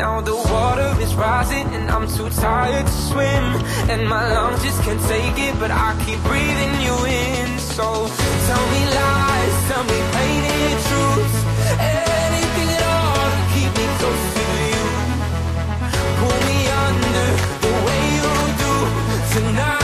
Now the water is rising and I'm too tired to swim. And my lungs just can't take it but I keep breathing you in. So tell me lies, tell me painted truths. Anything at all to keep me close to you. Pull me under the way you do tonight.